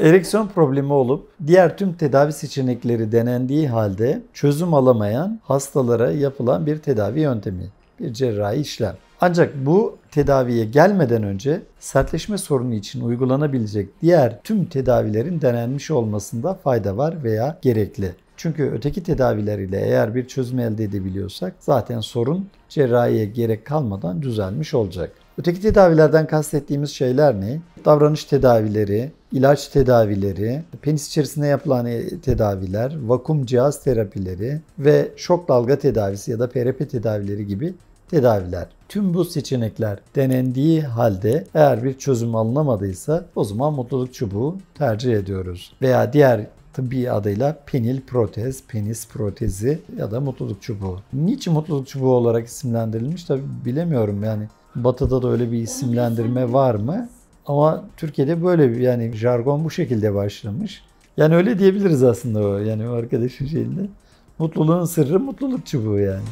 Ereksiyon problemi olup diğer tüm tedavi seçenekleri denendiği halde çözüm alamayan hastalara yapılan bir tedavi yöntemi, bir cerrahi işlem. Ancak bu tedaviye gelmeden önce sertleşme sorunu için uygulanabilecek diğer tüm tedavilerin denenmiş olmasında fayda var veya gerekli. Çünkü öteki tedaviler ile eğer bir çözüm elde edebiliyorsak zaten sorun cerrahiye gerek kalmadan düzelmiş olacak. Öteki tedavilerden kastettiğimiz şeyler ne? Davranış tedavileri, ilaç tedavileri, penis içerisinde yapılan tedaviler, vakum cihaz terapileri ve şok dalga tedavisi ya da PRP tedavileri gibi tedaviler. Tüm bu seçenekler denendiği halde eğer bir çözüm alınamadıysa o zaman mutluluk çubuğu tercih ediyoruz. Veya diğer tıbbi adıyla penil protez, penis protezi ya da mutluluk çubuğu. Niçin mutluluk çubuğu olarak isimlendirilmiş tabi bilemiyorum yani. Batı'da da öyle bir isimlendirme var mı? Ama Türkiye'de böyle bir yani jargon bu şekilde başlamış. Yani öyle diyebiliriz aslında o yani o arkadaşın şeyinde. Mutluluğun sırrı mutluluk çubuğu yani.